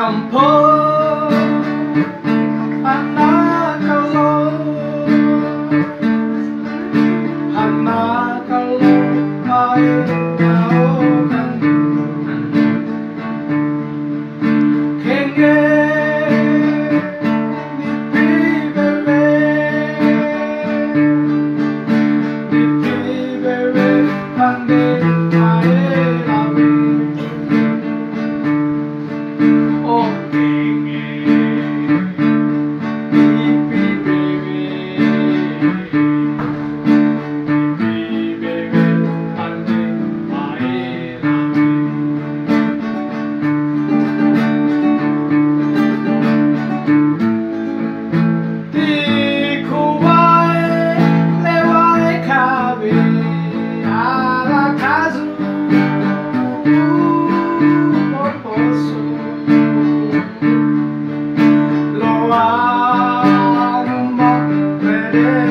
kampo ana kalo ana kalo mai kau kan kenge acaso não posso loar un bel